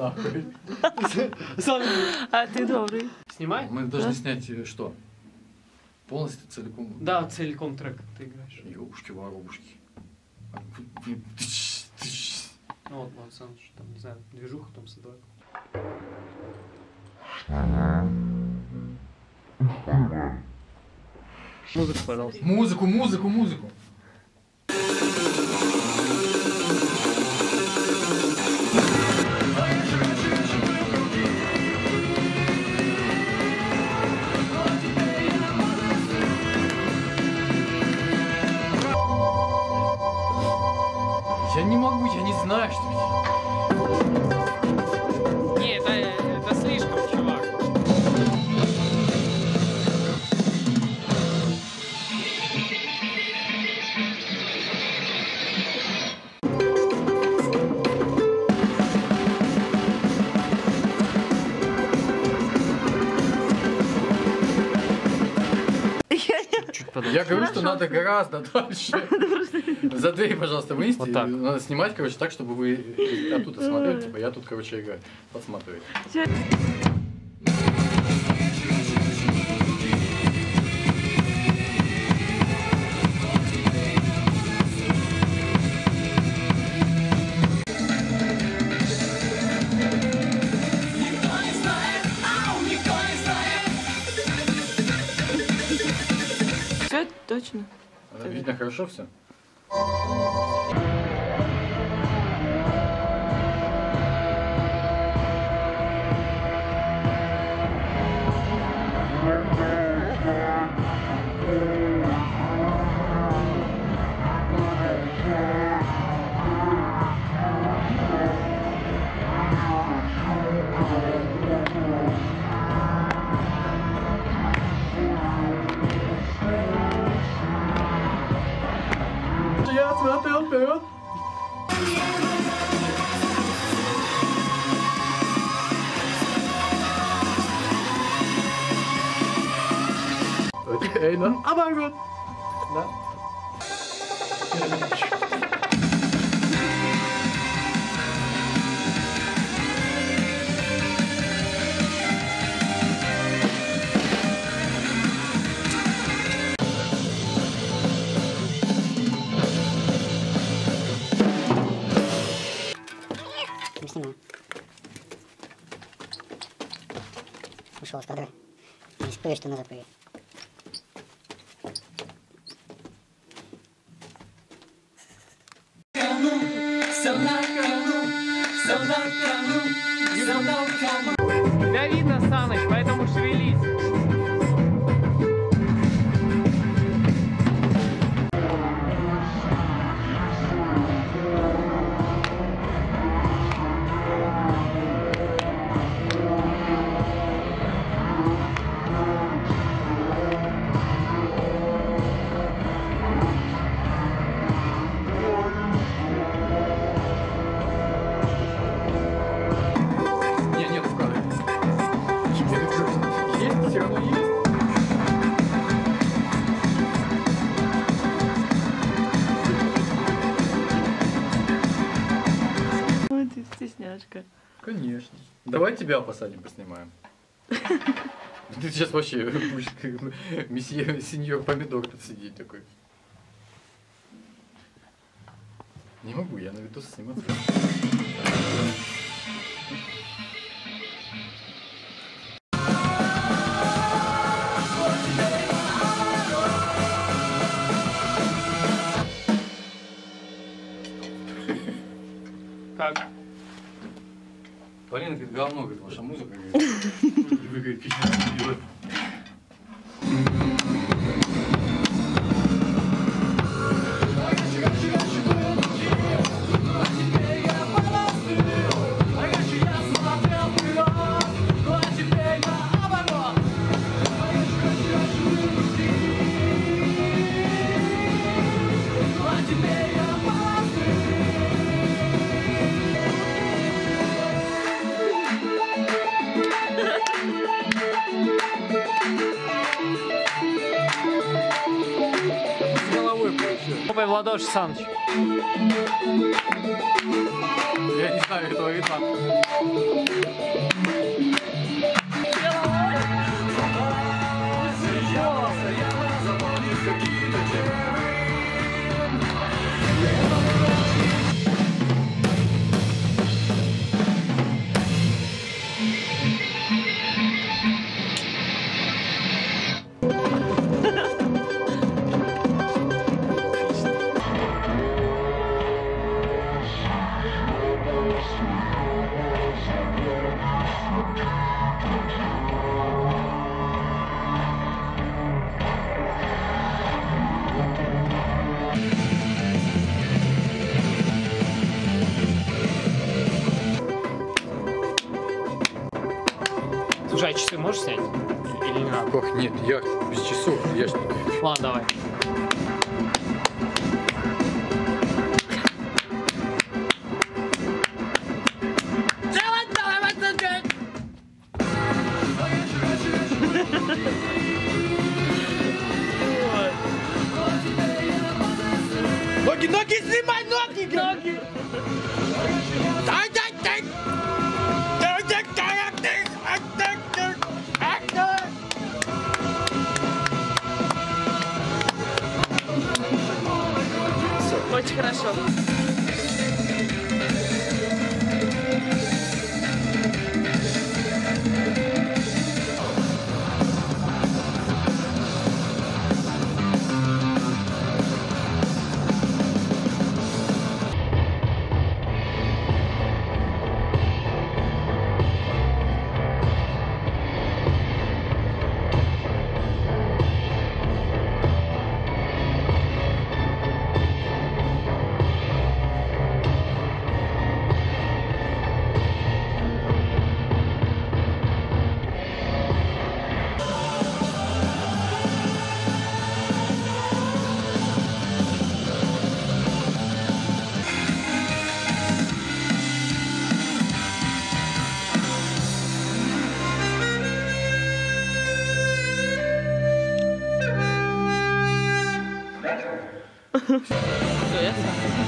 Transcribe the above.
нахуй. А ти добрий. снимай? Мы должны снять э, что? Полностью целиком. Да, целиком трек ты играешь. Ёбушки, воробушки. Ну вот, вот сам, что там, не знаю, движуха там создавай. Музыку, пожалуйста. Музыку, музыку, музыку. Могу, Подальше. Я говорю, что надо гораздо дальше. За дверь, пожалуйста, вынести. Вот так. Надо снимать, короче, так, чтобы вы оттуда смотрели, типа, я тут, короче, играю. Подсматривать. Точно. Видно хорошо все? girl. Okay, ne? Aber gut. Ne? Сниму. Ушел с кадра. Не споришь, что назад прыгай. Тебя видно, Давай тебя посадим, поснимаем. Ты сейчас вообще будешь как месье, сеньор помидор тут сидеть такой. Не могу, я на видос сниматься. Говно, говорит, ваша музыка. говорит. Вы, говорит, пиздец, Хлопай в ладоши, Саныч. Я не знаю этого ритма. Ладно, давай. Ноги, ноги, снимай ноги! Ноги! Очень хорошо. Все, ясно?